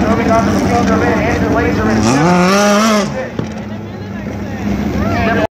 moving on to the field of it, and the laser in